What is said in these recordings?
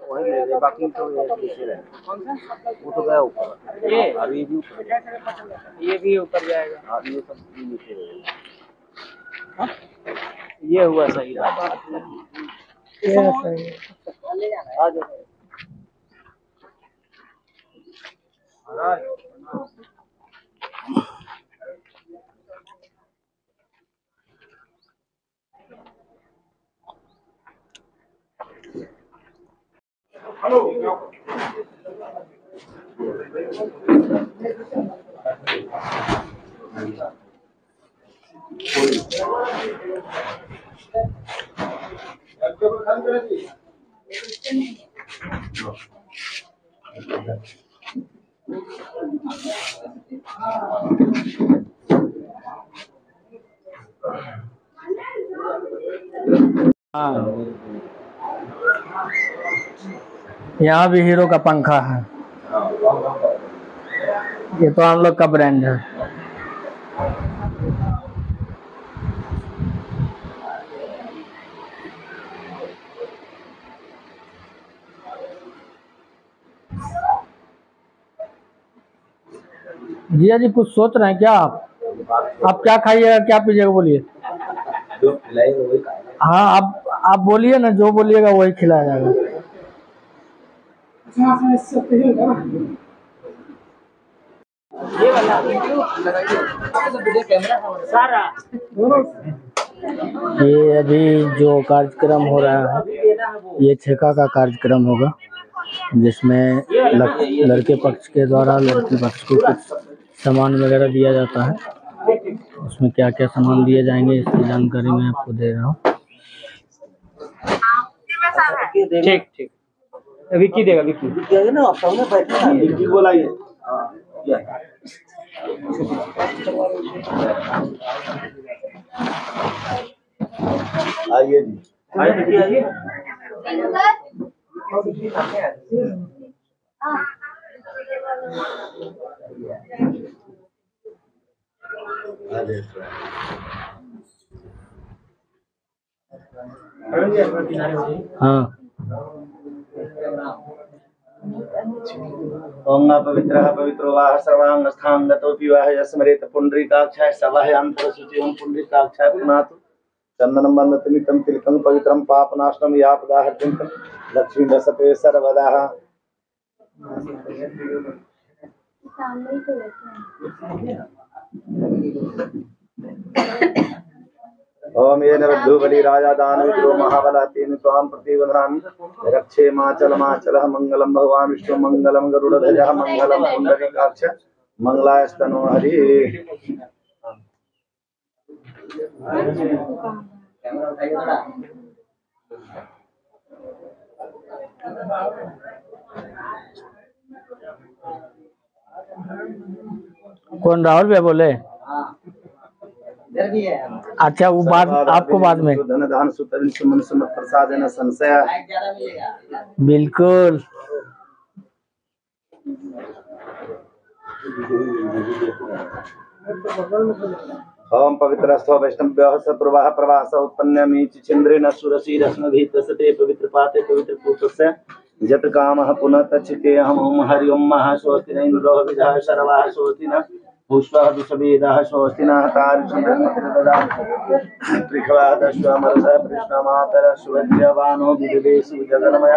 वही ले गए बाकी तो ये पीछे वो तो गया ऊपर। ये? अब ये भी ऊपर। ये भी ऊपर जाएगा। अब ये सब नीचे रहेगा ये हुआ सही ये सही है। आ जाओ हाँ यहाँ भी हीरो का पंखा है। ये तो हम लोग का ब्रांड है। जिया जी कुछ सोच रहे हैं क्या आप? आप क्या खाइएगा क्या पीजिएगा बोलिए। हाँ आप आप बोलिए ना जो बोलिएगा वही खिलाया जाएगा। ये अभी जो कार्यक्रम हो रहा है, ये ठेका का कार्यक्रम होगा, जिसमें लड़के पक्ष के द्वारा, लड़की पक्ष को कुछ सामान वगैरह दिया जाता है। उसमें क्या क्या सामान दिए जाएँगे, इसकी जानकारी मैं आपको दे रहा हूँ। ठीक ठीक। विक्की देगा विक्की। क्या है ना सामने बैठे हैं बिल्कुल बोलाइए। हाँ आइए जी। आइए देखिए आइए हाँ। ओम पवित्रः पवित्रो वाह सर्वांगस्थां गतोऽपि वाह यस्मरेत पुण्डरीकाक्षाय सवाह अन्तरशुचि ओम पुण्डरीकाक्षाय पुनातु चन्दनं बन्धतमितं तिलकं पवित्रं पापनाशनं यापदाहर्तिं लक्ष्मी दशते सर्वदा ओम येन बद्धुबली राजा दानविद्रो महाबलः तेन त्वां प्रतिवदनामि। रक्षे माचलमाचलः मङ्गलं भगवान् विष्णु मङ्गलं गरुडध्वजः मङ्गलं पुण्डरीकाक्ष मङ्गलायस्तनो हरिः। कौन राहुल भैया बोले? अच्छा वो बाद आपको बाद में? बिल्कुल। ओम पवित्रस्थो वैष्णव्यः सप्रवाह प्रवास उत्पन्नमि चिन्द्रेण सुरसीरस्मभिः तसते पवित्र पाते पवित्र पुत्रस्य जत कामः पुनः ओम हरि ओम महा स्वस्ति न इन्द्रो विधः शर्वाः स्वस्ति न पुष्पः विषवेदः स्वस्ति नः तारिषुदः दश्वमरसः कृष्णमातर सुवज्रवानो विदवेषु जगन्मय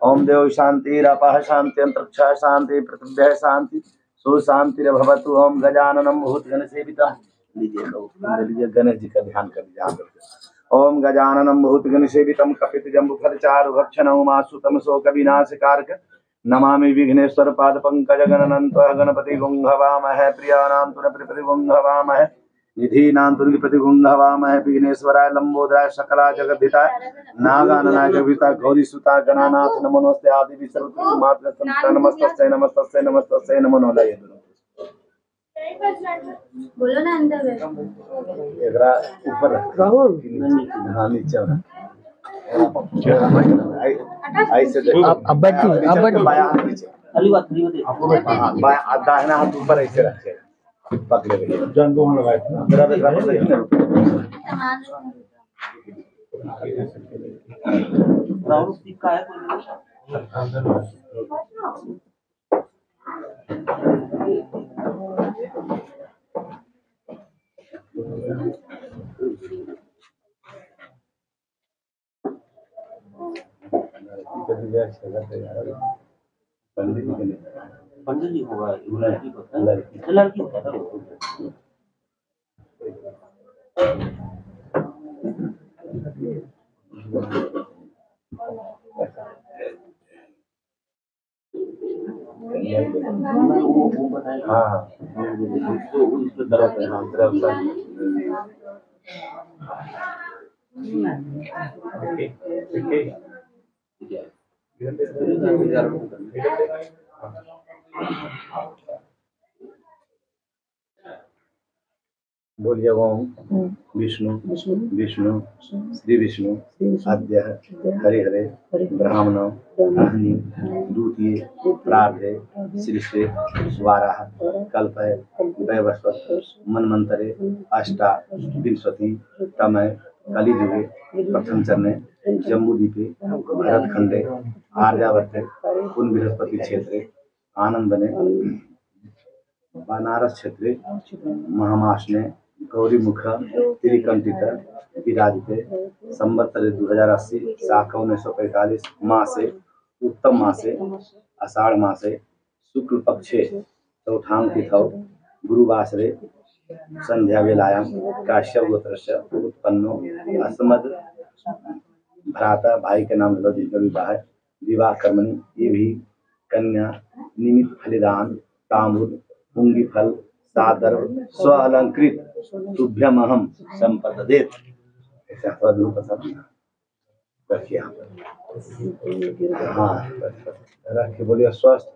ओम देव शांतिरपः शांति, अंतरिक्ष शांति, पृथिव्यः शांति, सुशांतिरभवतु। ओम गजाननम भूतगण सेविता लीजिए लीजिए गणेश जी का ध्यान कर करके ओम गजाननम भूतगण सेवितम कपित चारु भक्षणं मासुतम शोक विनाशकारक नमामि विघ्नेश्वर पाद पंकज गणनंत गणपति गुंघवामह प्रियानां तुन प्रति गुंघवामह निधीनां तुन विघ्नेश्वराय लंबोदराय सकला जगद्धिताय नागाननाय जगद्धिताय गौरी सुता गणानाथ नमो नमस्ते आदि विसर्व मात्र संत नमस्तस्यै नमस्तस्यै नमस्तस्यै नमो नमः बोलो ना अंदर एकरा ऊपर राहुल। हाँ नीचे वाला। ऐसे अब अब बैठिए अब नीचे बैठिए बायां हाथ नीचे। बायां दाहिना हाथ ऊपर ऐसे रखे। पकड़े रहिए जरा देखा तो देखिए ना। पंडित जी के लिए। पंडित जी होगा वो लड़की होता है लड़की। होता है हाँ तो उस दर्द है ठीक है बोलिए ओम विष्णु विष्णु। श्री विष्णु आद्य हरे हरे ब्राह्मण अग्नि द्वितीय प्रार्थे श्री वाराह कल्पय वैवस्वत मन्वंतरे अष्टा विंशति तमय कलिजुगे प्रथम चरणे जम्बूद्वीपे भरतखंडे आर्यावर्ते पुन बृहस्पति क्षेत्रे आनंदने बनारस क्षेत्रे महामासने गौरी मुख त्रिकंठित विराजिते, संवत्सरे दो हज़ार अस्सी, शाखा उन्नीस सौ पैंतालीस, मासे, उत्तम माह मासे, आषाढ़ मासे, शुक्ल पक्षे चौठांग तिथौ, गुरुवासरे संध्या वेलायां काश्यप, गोत्रस्य, उत्पन्नो, अस्मद, भ्राता, भाई के नाम लो जिनका विवाह है, विवाह कर्मणि, ये भी कन्या निमित फलिदान ताम्बूल पुंगी फल, सादर, स्व अलंकृत तुभ्यम अहम पसंद रखिए हाँ रखिए, बोलिए, स्वस्थ।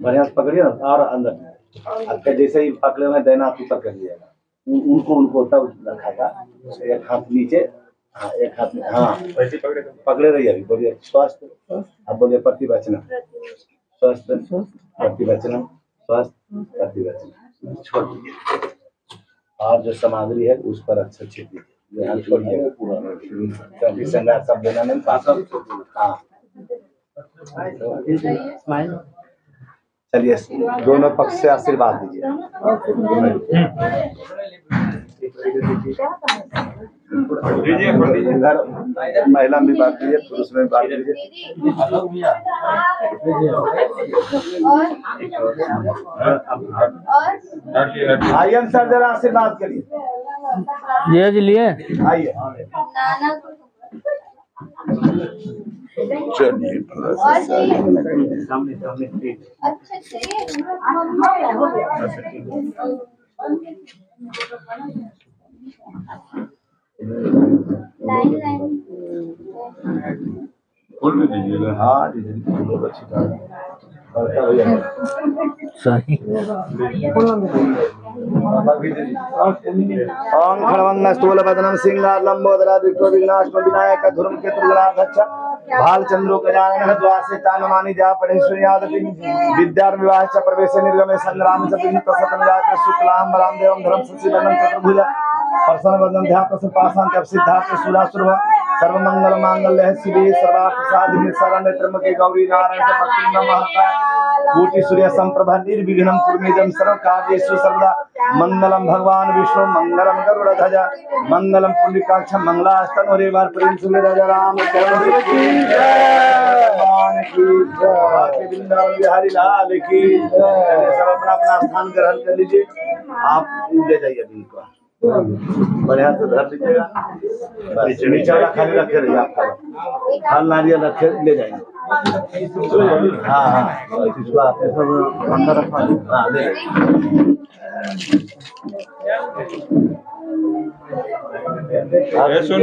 बढ़िया पकड़िए और अंदर। आपके जैसे ही पकड़े हुए देना आप ऊपर कर लीजिएगा उनको उनको तब रखा था। एक हाथ नीचे हाँ एक हाथ में हाँ। पकड़े रहिए अभी बोलिए। स्वस्थ। अब बोलिए प्रतिवचन। स्वस्थ। प्रतिवचन। स्वस्थ। प्रतिवचन। छोड़ दीजिए और जो सामग्री है उस पर अच्छा छिप दीजिए। यहाँ छोड़िए। क्योंकि सब देना नहीं पास हाँ। चलिए दोनों पक्ष से आशीर्वाद दीजिए। इधर महिला में बात कीजिए पुरुष में भी बात कीजिए। आइए सर जरा आशीर्वाद करिए। ये लिए। आइए। चलिए अच्छा लाइन फूल भी दीजिएगा। हाँ अच्छी बात है सही। खड़वंग स्थूल बदनम सिंगार लंबोदरा विक्रो विघ्नाष्ट विनायक धुरम के तुलनाध्यक्ष भाल चंद्रो गजानन द्वासे तानमानि जा परेश्वरी आदति विद्या विवाह च प्रवेश निर्गमे संग्राम च विहित सतम जात शुक्लाम बलाम देवम धर्म सचिवनम चतुर्भुज प्रसन्न वदन ध्यान प्रसन्न पासान कप सिद्धार्थ सुरासुर सर्वमंगल मांगल्य शिवे सर्वार्थ साधिके शरण्य त्र्यंबके गौरी नारायण भक्ति नमः। कोटि सूर्य संप्रभा निर्विघ्नं कुर्मेदं सर्व कार्येषु सर्वदा मंगलम भगवान विष्णु मंगलम गरुड़ ध्वजा मंगलम पुण्यकाक्ष मंगलास्तन हरे बार प्रेम सुन राजा राम वृंदावन बिहारी लाल की सब अपना अपना स्थान ग्रहण कर लीजिए। आप ले जाइए इनको बढ़िया से धर लीजिएगा नीचे वाला खाली रखे रहिए आप फल नारियल रखे ले जाइए हाँ हाँ। इसको आपने सब अंदर रखवा हाँ ले जाइए सुन